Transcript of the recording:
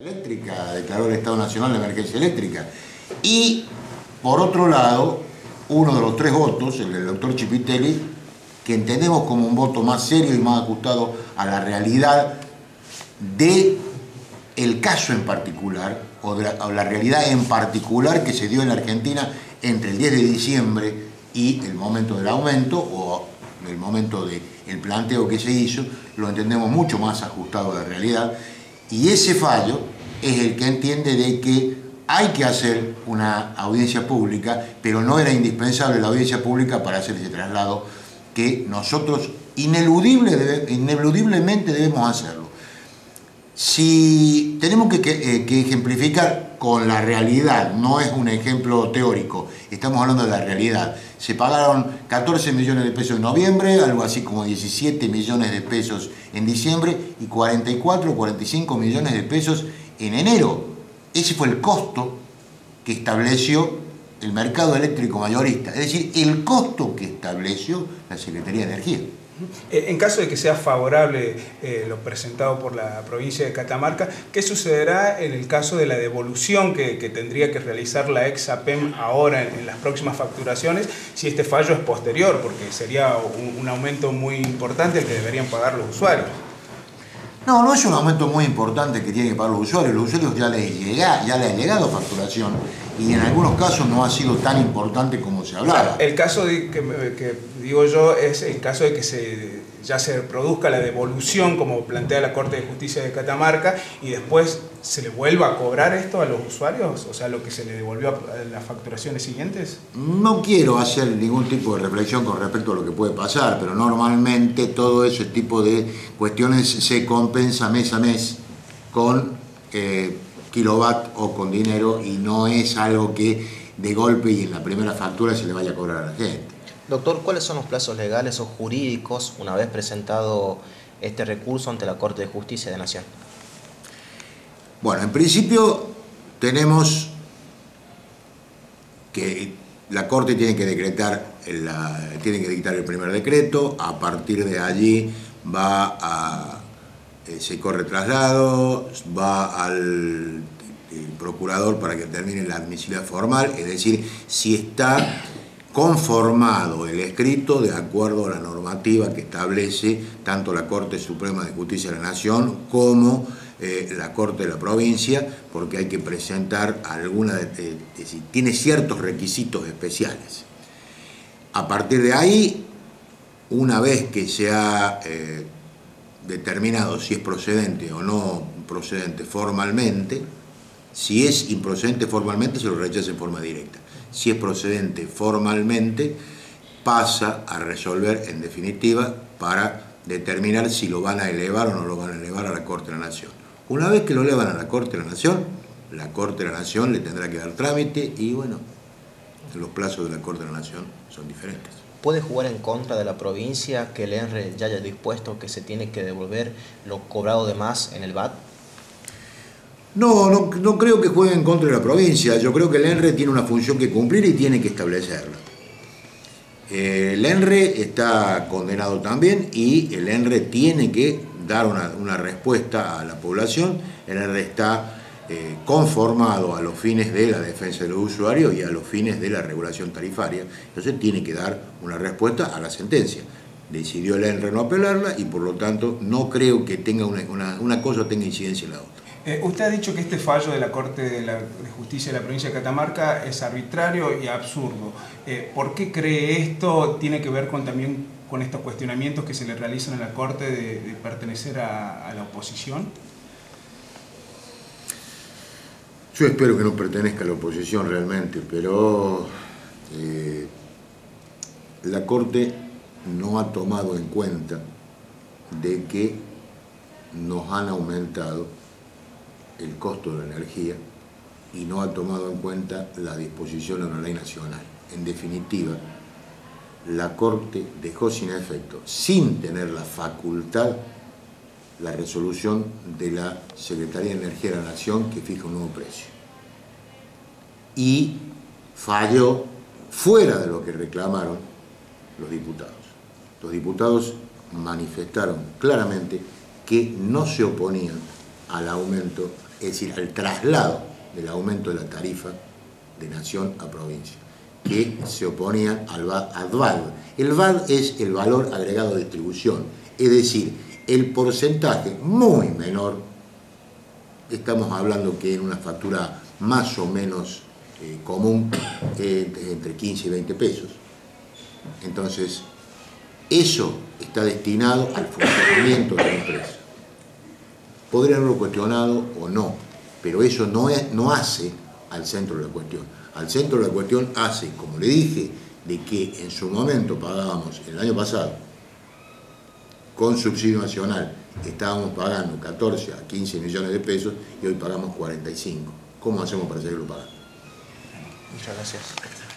eléctrica, declaró el Estado Nacional de Emergencia Eléctrica. Y, por otro lado, uno de los tres votos, el del doctor Chipitelli, que entendemos como un voto más serio y más ajustado a la realidad de caso en particular, o de la, realidad en particular que se dio en Argentina entre el 10 de diciembre y el momento del aumento, o el momento del planteo que se hizo, lo entendemos mucho más ajustado a la realidad, y ese fallo es el que entiende de que hay que hacer una audiencia pública, pero no era indispensable la audiencia pública para hacer ese traslado que nosotros ineludible, ineludiblemente debemos hacerlo. Si tenemos que, eh, que, ejemplificar con la realidad, no es un ejemplo teórico, estamos hablando de la realidad. Se pagaron 14 millones de pesos en noviembre, algo así como 17 millones de pesos en diciembre y 44 o 45 millones de pesos en enero. Ese fue el costo que estableció el mercado eléctrico mayorista, es decir, el costo que estableció la Secretaría de Energía. Eh, en caso de que sea favorable eh, lo presentado por la provincia de Catamarca, ¿qué sucederá en el caso de la devolución que, tendría que realizar la ex APEM ahora en, las próximas facturaciones si este fallo es posterior? Porque sería un aumento muy importante el que deberían pagar los usuarios. No, no es un aumento muy importante que tienen que pagar los usuarios. Los usuarios ya les, llega, ya les ha llegado facturación y en algunos casos no ha sido tan importante como se hablaba. El caso de, que, que, digo yo es el caso de que se, ya se produzca la devolución como plantea la Corte de Justicia de Catamarca y después se le vuelva a cobrar esto a los usuarios, o sea, lo que se le devolvió a las facturaciones siguientes. No quiero hacer ningún tipo de reflexión con respecto a lo que puede pasar, pero normalmente todo ese tipo de cuestiones se compensa mes a mes con eh, kilowatt o con dinero y no es algo que de golpe y en la primera factura se le vaya a cobrar a la gente. Doctor, ¿cuáles son los plazos legales o jurídicos una vez presentado este recurso ante la Corte de Justicia de Nación? Bueno, en principio tenemos que la Corte tiene que decretar, la, tiene que dictar el primer decreto, a partir de allí va a, eh, se corre traslado, va al procurador para que termine la admisibilidad formal, es decir, si está conformado el escrito de acuerdo a la normativa que establece tanto la Corte Suprema de Justicia de la Nación como eh, la Corte de la provincia, porque hay que presentar alguna, de, de, tiene ciertos requisitos especiales. A partir de ahí, una vez que se ha eh, determinado si es procedente o no procedente formalmente, si es improcedente formalmente se lo rechaza en forma directa si es procedente formalmente, pasa a resolver en definitiva para determinar si lo van a elevar o no lo van a elevar a la Corte de la Nación. Una vez que lo elevan a la Corte de la Nación, la Corte de la Nación le tendrá que dar trámite y bueno, los plazos de la Corte de la Nación son diferentes. ¿Puede jugar en contra de la provincia que el ENRE ya haya dispuesto que se tiene que devolver lo cobrado de más en el VAT? No, no, no, creo que juegue en contra de la provincia. Yo creo que el ENRE tiene una función que cumplir y tiene que establecerla. Eh, el ENRE está condenado también y el ENRE tiene que dar una, una respuesta a la población. El ENRE está eh, conformado a los fines de la defensa de los usuarios y a los fines de la regulación tarifaria. Entonces tiene que dar una respuesta a la sentencia. Decidió el ENRE no apelarla y por lo tanto no creo que tenga una, una, una cosa tenga incidencia en la otra. Eh, usted ha dicho que este fallo de la Corte de, la, Justicia de la provincia de Catamarca es arbitrario y absurdo. Eh, ¿Por qué cree esto? ¿Tiene que ver con, también con estos cuestionamientos que se le realizan a la Corte de, pertenecer a, la oposición? Yo espero que no pertenezca a la oposición realmente, pero eh, la Corte no ha tomado en cuenta de que nos han aumentado el costo de la energía y no ha tomado en cuenta la disposición de una ley nacional. En definitiva, la Corte dejó sin efecto, sin tener la facultad, la resolución de la Secretaría de Energía de la Nación que fija un nuevo precio. Y falló fuera de lo que reclamaron los diputados. Los diputados manifestaron claramente que no se oponían al aumento es decir, al traslado del aumento de la tarifa de nación a provincia, que se oponían al VAD. El VAD es el valor agregado de distribución, es decir, el porcentaje muy menor, estamos hablando que en una factura más o menos eh, común, eh, entre 15 y 20 pesos. Entonces, eso está destinado al funcionamiento de la empresa. Podrían haberlo cuestionado o no, pero eso no, es, no hace al centro de la cuestión. Al centro de la cuestión hace, como le dije, de que en su momento pagábamos, el año pasado, con subsidio nacional, estábamos pagando 14 a 15 millones de pesos y hoy pagamos 45. ¿Cómo hacemos para seguirlo pagando? Muchas gracias.